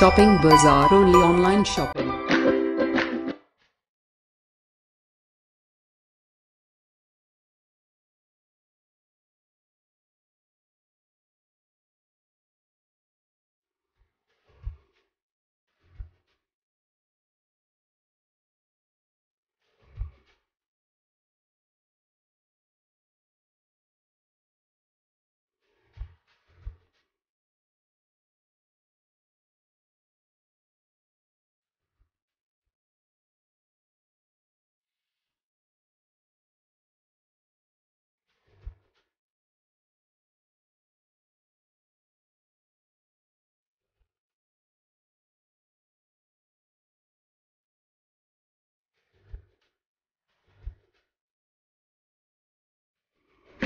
Shopping Bazaar only online shopping.